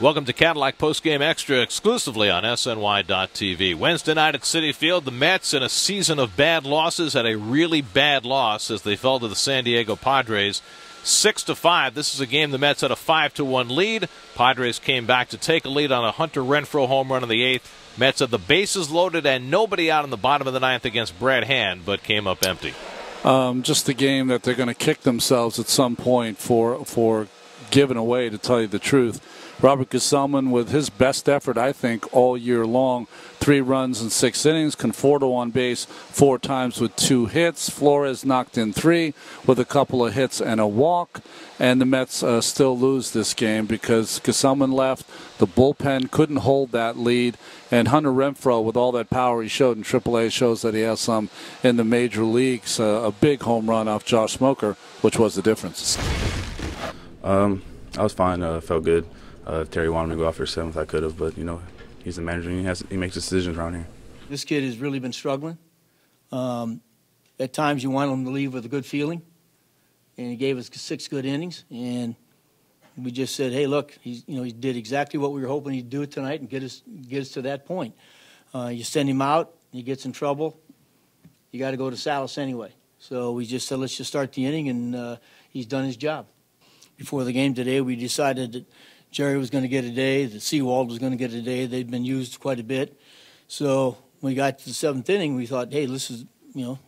Welcome to Cadillac Postgame Extra exclusively on SNY.TV. Wednesday night at Citi Field, the Mets, in a season of bad losses, had a really bad loss as they fell to the San Diego Padres. Six to five. This is a game the Mets had a five to one lead. Padres came back to take a lead on a Hunter Renfroe home run in the eighth. Mets had the bases loaded and nobody out in the bottom of the ninth against Brad Hand, but came up empty. Um, just a game that they're going to kick themselves at some point for for giving away. To tell you the truth, Robert Gsellman with his best effort, I think, all year long. Three runs in six innings. Conforto on base four times with two hits. Flores knocked in three with a couple of hits and a walk. And the Mets uh, still lose this game because Gsellman left. The bullpen couldn't hold that lead. And Hunter Renfroe, with all that power he showed in AAA, shows that he has some in the major leagues. Uh, a big home run off Josh Smoker, which was the difference. Um, I was fine. Uh, felt good. Uh, Terry wanted me to go after seventh, I could have, but you know, he's the manager. He has he makes decisions around here. This kid has really been struggling. Um, at times, you want him to leave with a good feeling, and he gave us six good innings. And we just said, "Hey, look, he's you know he did exactly what we were hoping he'd do tonight and get us get us to that point. Uh, you send him out, he gets in trouble. You got to go to Salas anyway. So we just said, let's just start the inning, and uh, he's done his job. Before the game today, we decided that Jerry was going to get a day, that Sewald was going to get a day. They'd been used quite a bit. So when we got to the seventh inning, we thought, hey, this is, you know,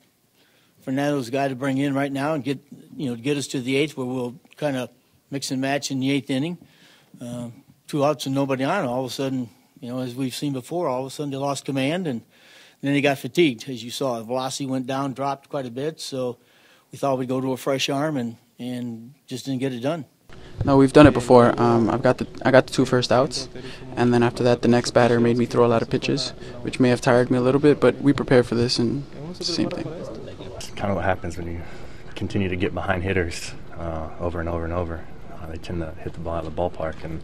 Fernando's guy to bring in right now and get, you know, get us to the eighth where we'll kind of mix and match in the eighth inning. Uh, two outs and nobody on. All of a sudden, you know, as we've seen before, all of a sudden they lost command and then they got fatigued, as you saw. Velocity went down, dropped quite a bit. So we thought we'd go to a fresh arm and, and just didn't get it done. No, we've done it before. Um, I've got the I got the two first outs, and then after that, the next batter made me throw a lot of pitches, which may have tired me a little bit. But we prepared for this, and it's the same thing. It's kind of what happens when you continue to get behind hitters uh, over and over and over. Uh, they tend to hit the ball out of the ballpark, and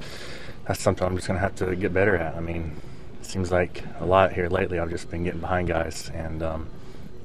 that's something I'm just going to have to get better at. I mean, it seems like a lot here lately. I've just been getting behind guys, and um,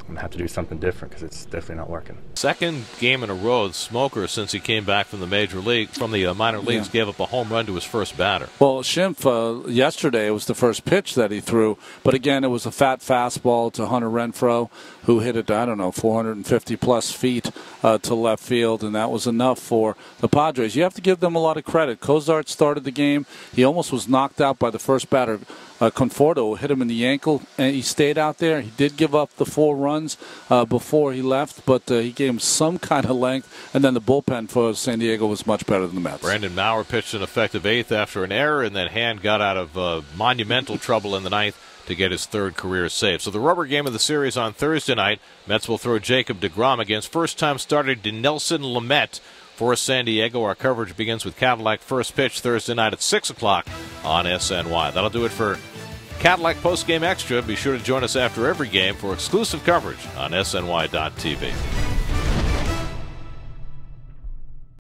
I'm gonna have to do something different because it's definitely not working. Second game in a row, Smoker since he came back from the major league, from the uh, minor leagues, yeah. gave up a home run to his first batter. Well, Schimpf uh, yesterday it was the first pitch that he threw, but again it was a fat fastball to Hunter Renfroe, who hit it I don't know 450 plus feet uh, to left field, and that was enough for the Padres. You have to give them a lot of credit. Cosart started the game; he almost was knocked out by the first batter uh, Conforto hit him in the ankle, and he stayed out there. He did give up the four runs uh, before he left, but uh, he gave him some kind of length. And then the bullpen for San Diego was much better than the Mets. Brandon Maurer pitched an effective eighth after an error, and then Hand got out of uh, monumental trouble in the ninth to get his third career save. So the rubber game of the series on Thursday night, Mets will throw Jacob DeGrom against first-time starter Dinelson Lamet for San Diego. Our coverage begins with Cadillac first pitch Thursday night at 6 o'clock on SNY. That'll do it for Cadillac Post Game Extra. Be sure to join us after every game for exclusive coverage on SNY.TV.